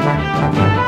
Música